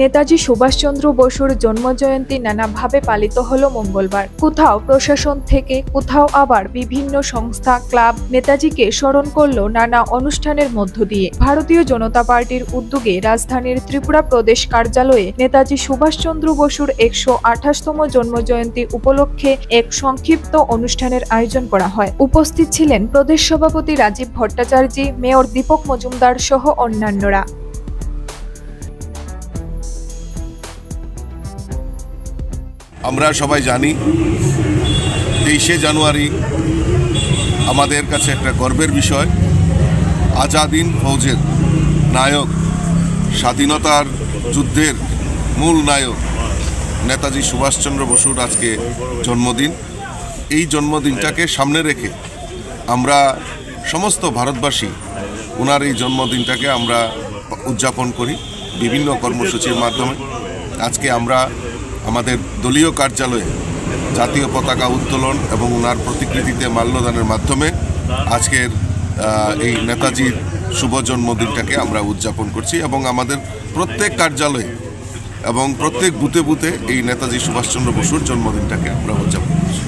নেতাজি সুভাষচন্দ্র বসুর জন্মজয়ন্তী নানাভাবে পালিত হল মঙ্গলবার। কোথাও প্রশাসন থেকে, কোথাও আবার বিভিন্ন সংস্থা, ক্লাব নেতাজিকে স্মরণ করল নানা অনুষ্ঠানের মধ্য দিয়ে। ভারতীয় জনতা পার্টির উদ্যোগে রাজধানীর ত্রিপুরা প্রদেশ কার্যালয়ে নেতাজি সুভাষচন্দ্র বসুর একশো আঠাশতম জন্মজয়ন্তী উপলক্ষে এক সংক্ষিপ্ত অনুষ্ঠানের আয়োজন করা হয়। উপস্থিত ছিলেন প্রদেশ সভাপতি রাজীব ভট্টাচার্য, মেয়র দীপক মজুমদার সহ অন্যান্যরা। আমরা সবাই জানি, তেইশে জানুয়ারি আমাদের কাছে একটা গর্বের বিষয়। আজাদিন ফৌজের নায়ক, স্বাধীনতার যুদ্ধের মূল নায়ক নেতাজি সুভাষচন্দ্র বসুর আজকে জন্মদিন। এই জন্মদিনটাকে সামনে রেখে আমরা সমস্ত ভারতবাসী ওনার এই জন্মদিনটাকে আমরা উদযাপন করি বিভিন্ন কর্মসূচির মাধ্যমে। আজকে আমরা আমাদের দলীয় কার্যালয়ে জাতীয় পতাকা উত্তোলন এবং ওনার প্রতিকৃতিতে মাল্যদানের মাধ্যমে আজকের এই নেতাজির শুভ জন্মদিনটাকে আমরা উদযাপন করছি এবং আমাদের প্রত্যেক কার্যালয়ে এবং প্রত্যেক বুথে বুথে এই নেতাজি সুভাষচন্দ্র বসুর জন্মদিনটাকে আমরা উদযাপন করছি।